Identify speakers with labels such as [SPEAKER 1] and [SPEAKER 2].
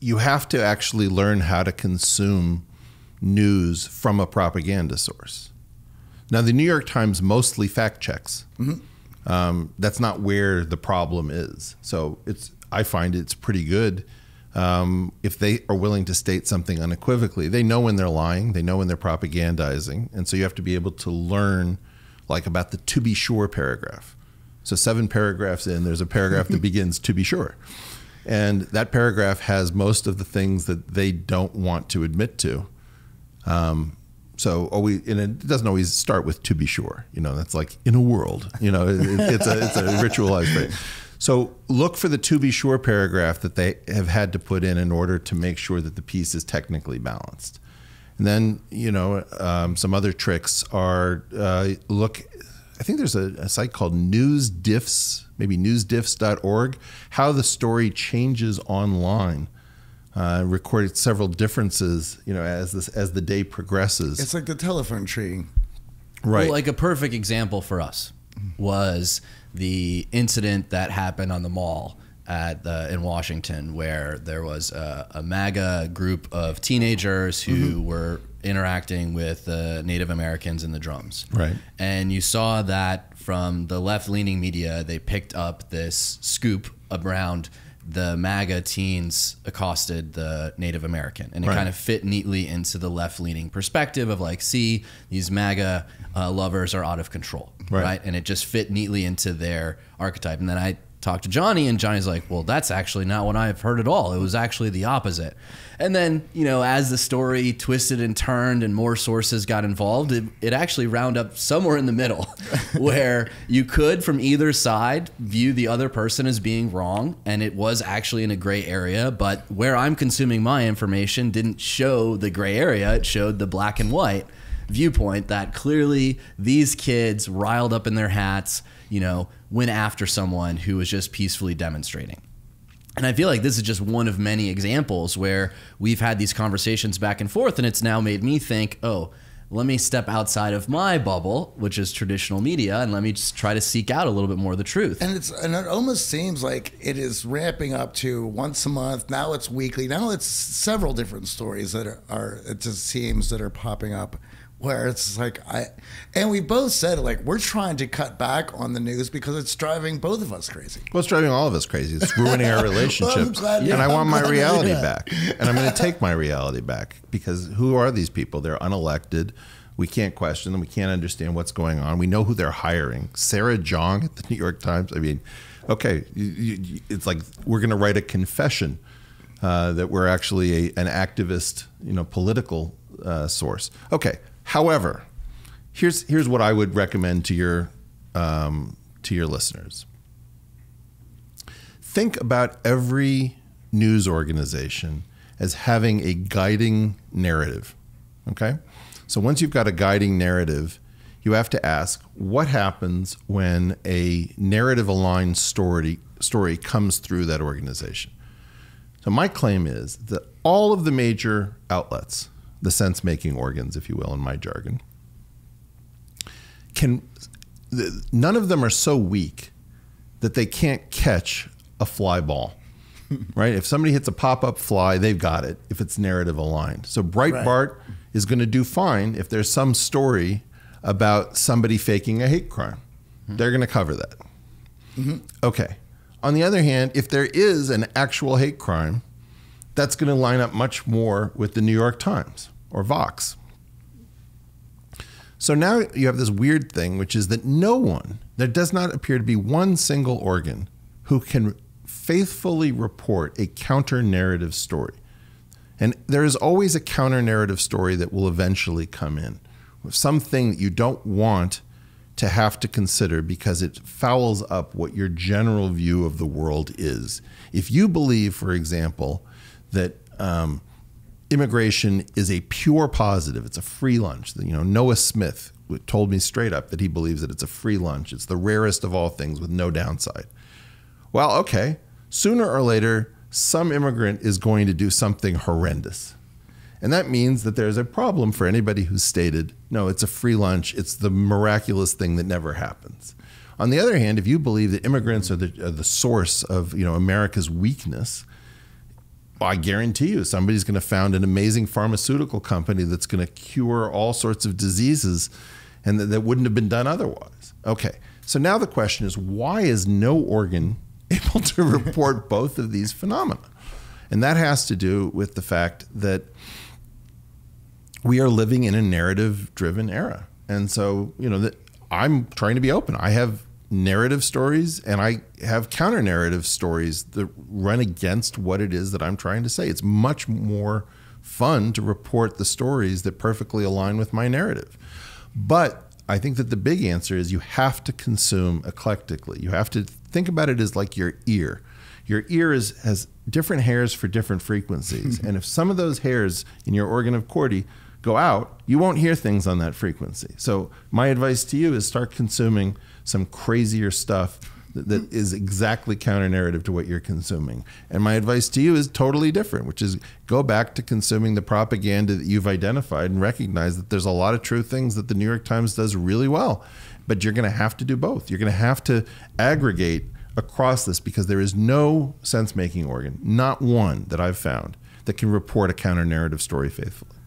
[SPEAKER 1] you have to actually learn how to consume news from a propaganda source. Now, the New York Times mostly fact checks. Mm-hmm. Um, that's not where the problem is. So it's I find it's pretty good um, if they are willing to state something unequivocally. They know when they're lying. They know when they're propagandizing, and so you have to be able to learn, like about the "to be sure" paragraph. So seven paragraphs in, there's a paragraph that begins "to be sure." And that paragraph has most of the things that they don't want to admit to. Um, so always, and it doesn't always start with "to be sure." You know, that's like in a world. You know, it, it's a it's a ritualized phrase. So look for the "to be sure" paragraph that they have had to put in in order to make sure that the piece is technically balanced. And then you know um, some other tricks are uh, look. I think there's a, a site called NewsDiffs, maybe newsdiffs.org, how the story changes online uh, recorded several differences, you know, as this as the day progresses.
[SPEAKER 2] It's like the telephone tree.
[SPEAKER 1] Right.
[SPEAKER 3] Well, like a perfect example for us was the incident that happened on the mall at the, in Washington, where there was a, a MAGA group of teenagers who mm-hmm. were interacting with the Native Americans and the drums.
[SPEAKER 1] Right.
[SPEAKER 3] And you saw that from the left leaning media, they picked up this scoop around the MAGA teens accosted the Native American, and it right. kind of fit neatly into the left leaning perspective of like, see, these MAGA uh, lovers are out of control, right. right? And it just fit neatly into their archetype. And then I talked to Johnny, and Johnny's like, "Well, that's actually not what I've heard at all. It was actually the opposite." And then, you know, as the story twisted and turned, and more sources got involved, it, it actually round up somewhere in the middle, where you could, from either side, view the other person as being wrong, and it was actually in a gray area. But where I'm consuming my information didn't show the gray area; it showed the black and white viewpoint that clearly these kids riled up in their hats, you know, went after someone who was just peacefully demonstrating. And I feel like this is just one of many examples where we've had these conversations back and forth, and it's now made me think, oh, let me step outside of my bubble, which is traditional media, and let me just try to seek out a little bit more of the truth.
[SPEAKER 2] And it's and it almost seems like it is ramping up to once a month. Now it's weekly. Now it's several different stories that are, are it just seems that are popping up where it's like I and we both said like we're trying to cut back on the news because it's driving both of us crazy.
[SPEAKER 1] Well, it's driving all of us crazy. It's ruining our relationships. well, and I I'm want my reality back. And I'm going to take my reality back because who are these people? They're unelected. We can't question them. We can't understand what's going on. We know who they're hiring. Sarah Jeong at the New York Times. I mean, okay, you, you, it's like we're going to write a confession uh, that we're actually a, an activist, you know, political uh, source. Okay, However, here's here's what I would recommend to your um, to your listeners. Think about every news organization as having a guiding narrative. Okay, so once you've got a guiding narrative, you have to ask what happens when a narrative aligned story story comes through that organization. So my claim is that all of the major outlets the sense making organs, if you will, in my jargon, can none of them are so weak that they can't catch a fly ball. right? If somebody hits a pop up fly, they've got it if it's narrative aligned. So Breitbart right. is going to do fine if there's some story about somebody faking a hate crime. Mm-hmm. They're going to cover that. Mm-hmm. Okay. On the other hand, if there is an actual hate crime, that's going to line up much more with the New York Times or Vox. So now you have this weird thing, which is that no one, there does not appear to be one single organ who can faithfully report a counter narrative story. And there is always a counter narrative story that will eventually come in. With something that you don't want to have to consider because it fouls up what your general view of the world is. If you believe, for example, that um, immigration is a pure positive, it's a free lunch. You know, Noah Smith told me straight up that he believes that it's a free lunch. It's the rarest of all things with no downside. Well, okay, sooner or later, some immigrant is going to do something horrendous. And that means that there's a problem for anybody who's stated, no, it's a free lunch, it's the miraculous thing that never happens. On the other hand, if you believe that immigrants are the, are the source of you know America's weakness, I guarantee you somebody's going to found an amazing pharmaceutical company that's going to cure all sorts of diseases and that, that wouldn't have been done otherwise. Okay. So now the question is why is no organ able to report both of these phenomena? And that has to do with the fact that we are living in a narrative driven era. And so, you know, that I'm trying to be open. I have narrative stories and I have counter narrative stories that run against what it is that I'm trying to say. It's much more fun to report the stories that perfectly align with my narrative. But I think that the big answer is you have to consume eclectically. You have to think about it as like your ear. Your ear is, has different hairs for different frequencies. and if some of those hairs in your organ of Corti go out, you won't hear things on that frequency. So my advice to you is start consuming some crazier stuff that, that is exactly counter narrative to what you're consuming. And my advice to you is totally different, which is go back to consuming the propaganda that you've identified and recognize that there's a lot of true things that the New York Times does really well. But you're going to have to do both. You're going to have to aggregate across this because there is no sense making organ, not one that I've found, that can report a counter narrative story faithfully.